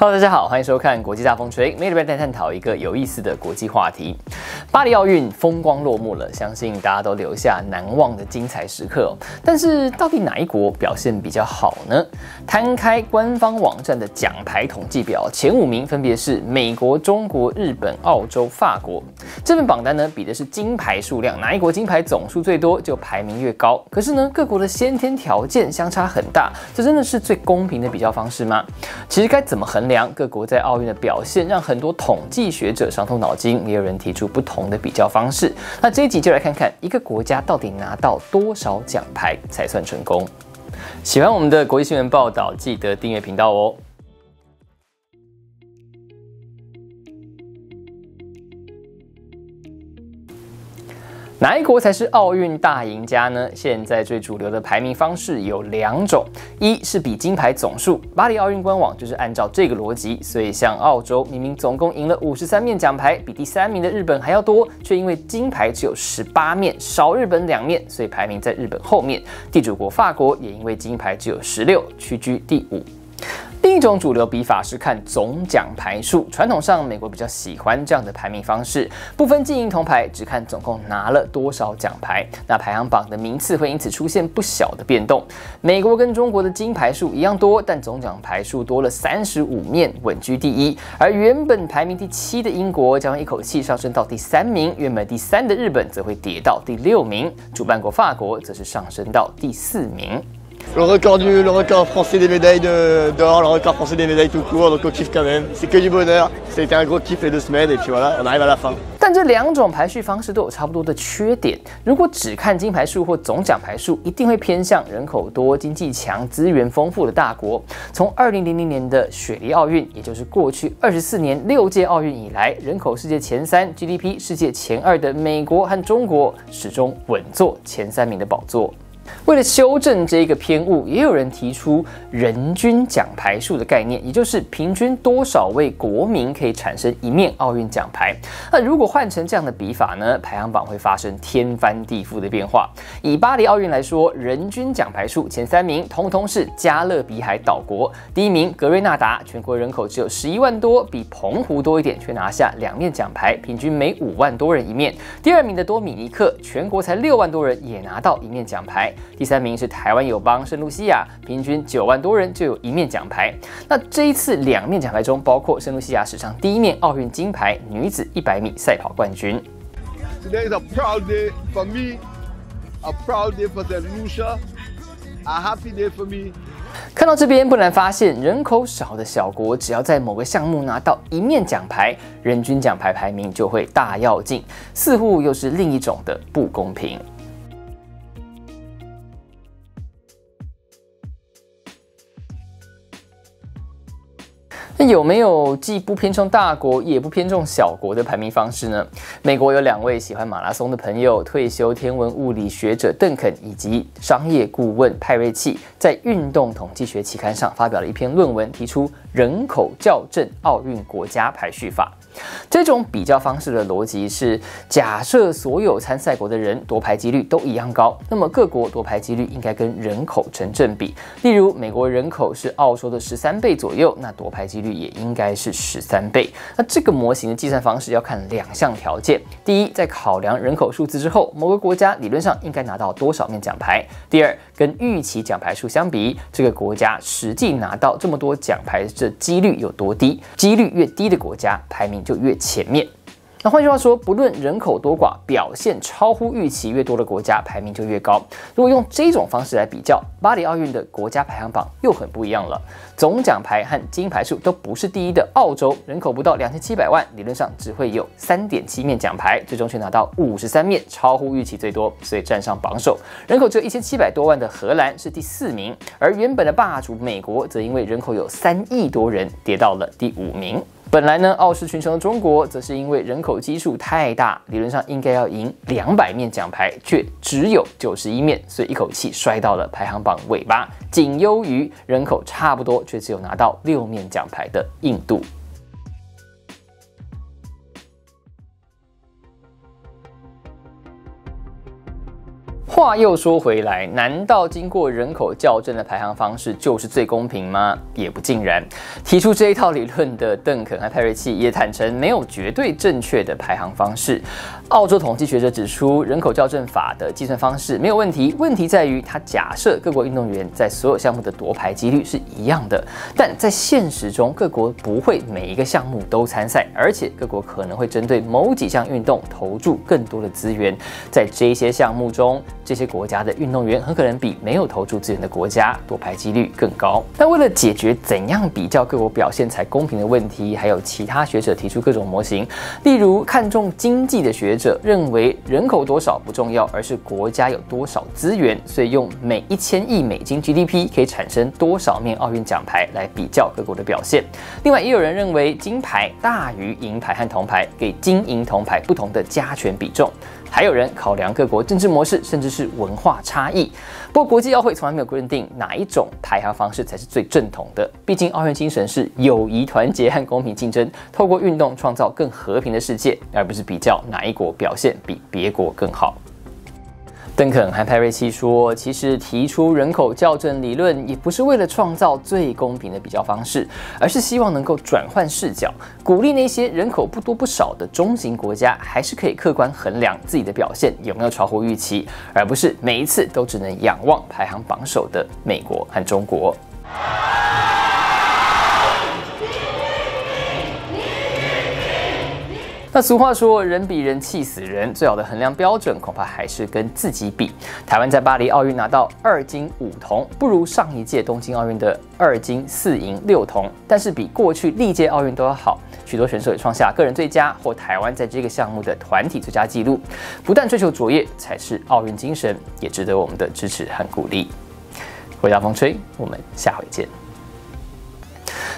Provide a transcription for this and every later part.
Hello，大家好，欢迎收看国际大风吹，每礼拜在探讨一个有意思的国际话题。巴黎奥运风光落幕了，相信大家都留下难忘的精彩时刻。但是，到底哪一国表现比较好呢？摊开官方网站的奖牌统计表，前五名分别是美国、中国、日本、澳洲、法国。这份榜单呢，比的是金牌数量，哪一国金牌总数最多，就排名越高。可是呢，各国的先天条件相差很大，这真的是最公平的比较方式吗？其实该怎么衡？量各国在奥运的表现，让很多统计学者伤透脑筋，也有人提出不同的比较方式。那这一集就来看看一个国家到底拿到多少奖牌才算成功。喜欢我们的国际新闻报道，记得订阅频道哦。哪一国才是奥运大赢家呢？现在最主流的排名方式有两种，一是比金牌总数，巴黎奥运官网就是按照这个逻辑，所以像澳洲明明总共赢了五十三面奖牌，比第三名的日本还要多，却因为金牌只有十八面，少日本两面，所以排名在日本后面。地主国法国也因为金牌只有十六，屈居第五。另一种主流比法是看总奖牌数，传统上美国比较喜欢这样的排名方式，不分金银铜牌，只看总共拿了多少奖牌。那排行榜的名次会因此出现不小的变动。美国跟中国的金牌数一样多，但总奖牌数多了三十五面，稳居第一。而原本排名第七的英国将一口气上升到第三名，原本第三的日本则会跌到第六名，主办国法国则是上升到第四名。但这两种排序方式都有差不多的缺点。如果只看金牌数或总奖牌数，一定会偏向人口多、经济强、资源丰富的大国。从二零零零年的雪梨奥运，也就是过去二十四年六届奥运以来，人口世界前三、GDP 世界前二的美国和中国，始终稳坐前三名的宝座。为了修正这个偏误，也有人提出人均奖牌数的概念，也就是平均多少位国民可以产生一面奥运奖牌。那如果换成这样的比法呢？排行榜会发生天翻地覆的变化。以巴黎奥运来说，人均奖牌数前三名通通是加勒比海岛国。第一名格瑞纳达，全国人口只有十一万多，比澎湖多一点，却拿下两面奖牌，平均每五万多人一面。第二名的多米尼克，全国才六万多人，也拿到一面奖牌。第三名是台湾友邦圣露西亚，平均九万多人就有一面奖牌。那这一次两面奖牌中，包括圣露西亚史上第一面奥运金牌女子一百米赛跑冠军。Today is a proud day for me, a proud day for St. Lucia, a happy day for me. 看到这边，不难发现，人口少的小国，只要在某个项目拿到一面奖牌，人均奖牌排名就会大跃进，似乎又是另一种的不公平。那有没有既不偏重大国也不偏重小国的排名方式呢？美国有两位喜欢马拉松的朋友，退休天文物理学者邓肯以及商业顾问派瑞奇，在《运动统计学》期刊上发表了一篇论文，提出人口校正奥运国家排序法。这种比较方式的逻辑是：假设所有参赛国的人夺牌几率都一样高，那么各国夺牌几率应该跟人口成正比。例如，美国人口是澳洲的十三倍左右，那夺牌几率也应该是十三倍。那这个模型的计算方式要看两项条件：第一，在考量人口数字之后，某个国家理论上应该拿到多少面奖牌；第二，跟预期奖牌数相比，这个国家实际拿到这么多奖牌的几率有多低？几率越低的国家，排名。就越前面。那换句话说，不论人口多寡，表现超乎预期越多的国家，排名就越高。如果用这种方式来比较，巴黎奥运的国家排行榜又很不一样了。总奖牌和金牌数都不是第一的澳洲，人口不到两千七百万，理论上只会有三点七面奖牌，最终却拿到五十三面，超乎预期最多，所以站上榜首。人口只有一千七百多万的荷兰是第四名，而原本的霸主美国则因为人口有三亿多人，跌到了第五名。本来呢，傲视群雄的中国，则是因为人口基数太大，理论上应该要赢两百面奖牌，却只有九十一面，所以一口气摔到了排行榜尾巴，仅优于人口差不多却只有拿到六面奖牌的印度。话又说回来，难道经过人口校正的排行方式就是最公平吗？也不尽然。提出这一套理论的邓肯和派瑞奇也坦诚，没有绝对正确的排行方式。澳洲统计学者指出，人口校正法的计算方式没有问题，问题在于它假设各国运动员在所有项目的夺牌几率是一样的，但在现实中，各国不会每一个项目都参赛，而且各国可能会针对某几项运动投注更多的资源，在这些项目中。这些国家的运动员很可能比没有投注资源的国家夺牌几率更高。那为了解决怎样比较各国表现才公平的问题，还有其他学者提出各种模型。例如，看重经济的学者认为人口多少不重要，而是国家有多少资源，所以用每一千亿美金 GDP 可以产生多少面奥运奖牌来比较各国的表现。另外，也有人认为金牌大于银牌和铜牌，给金银铜牌不同的加权比重。还有人考量各国政治模式，甚至是是文化差异。不过，国际奥会从来没有规定哪一种排行方式才是最正统的。毕竟，奥运精神是友谊、团结和公平竞争，透过运动创造更和平的世界，而不是比较哪一国表现比别国更好。邓肯和派瑞奇说：“其实提出人口校正理论，也不是为了创造最公平的比较方式，而是希望能够转换视角，鼓励那些人口不多不少的中型国家，还是可以客观衡量自己的表现有没有超乎预期，而不是每一次都只能仰望排行榜首的美国和中国。”那俗话说，人比人气死人，最好的衡量标准恐怕还是跟自己比。台湾在巴黎奥运拿到二金五铜，不如上一届东京奥运的二金四银六铜，但是比过去历届奥运都要好。许多选手也创下个人最佳或台湾在这个项目的团体最佳纪录。不但追求卓越才是奥运精神，也值得我们的支持和鼓励。回到风吹，我们下回见。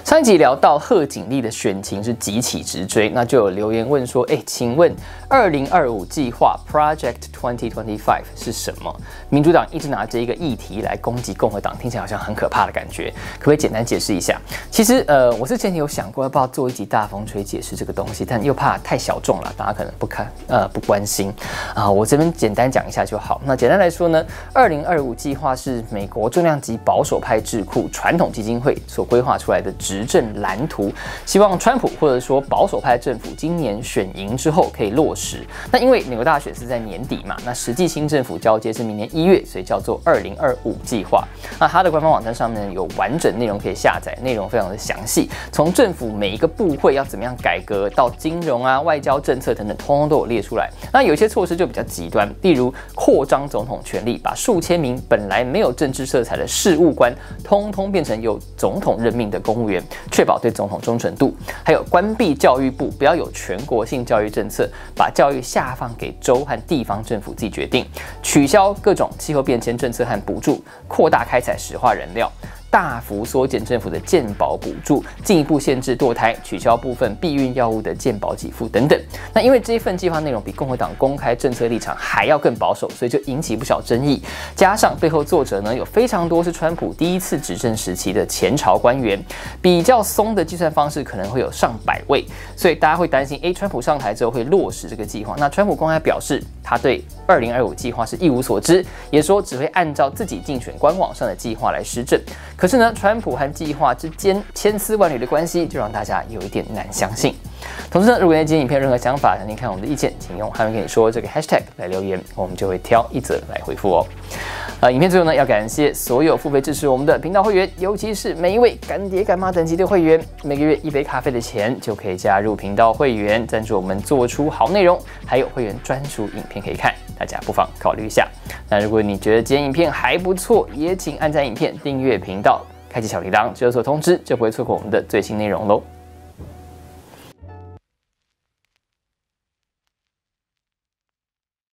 上一集聊到贺锦丽的选情是急起直追，那就有留言问说：“哎，请问二零二五计划 Project Twenty Twenty Five 是什么？”民主党一直拿这一个议题来攻击共和党，听起来好像很可怕的感觉，可不可以简单解释一下？其实，呃，我是前有想过要不要做一集大风吹解释这个东西，但又怕太小众了，大家可能不看，呃，不关心啊。我这边简单讲一下就好。那简单来说呢，二零二五计划是美国重量级保守派智库传统基金会所规划出来的。执政蓝图，希望川普或者说保守派政府今年选赢之后可以落实。那因为美国大选是在年底嘛，那实际新政府交接是明年一月，所以叫做二零二五计划。那它的官方网站上面有完整内容可以下载，内容非常的详细，从政府每一个部会要怎么样改革，到金融啊、外交政策等等，通通都有列出来。那有些措施就比较极端，例如扩张总统权力，把数千名本来没有政治色彩的事务官，通通变成由总统任命的公务员。确保对总统忠诚度，还有关闭教育部，不要有全国性教育政策，把教育下放给州和地方政府自己决定，取消各种气候变迁政策和补助，扩大开采石化燃料。大幅缩减政府的健保补助，进一步限制堕胎，取消部分避孕药物的健保给付等等。那因为这一份计划内容比共和党公开政策立场还要更保守，所以就引起不少争议。加上背后作者呢有非常多是川普第一次执政时期的前朝官员，比较松的计算方式可能会有上百位，所以大家会担心，诶，川普上台之后会落实这个计划。那川普公开表示，他对二零二五计划是一无所知，也说只会按照自己竞选官网上的计划来施政。可是呢，川普和计划之间千丝万缕的关系，就让大家有一点难相信。同时呢，如果对今天影片有任何想法，想听看我们的意见，请用“汉文跟你说”这个 hashtag 来留言，我们就会挑一则来回复哦。呃，影片最后呢，要感谢所有付费支持我们的频道会员，尤其是每一位干爹干妈等级的会员，每个月一杯咖啡的钱就可以加入频道会员，赞助我们做出好内容，还有会员专属影片可以看，大家不妨考虑一下。那如果你觉得今天影片还不错，也请按赞影片、订阅频道、开启小铃铛，就有所通知，就不会错过我们的最新内容喽。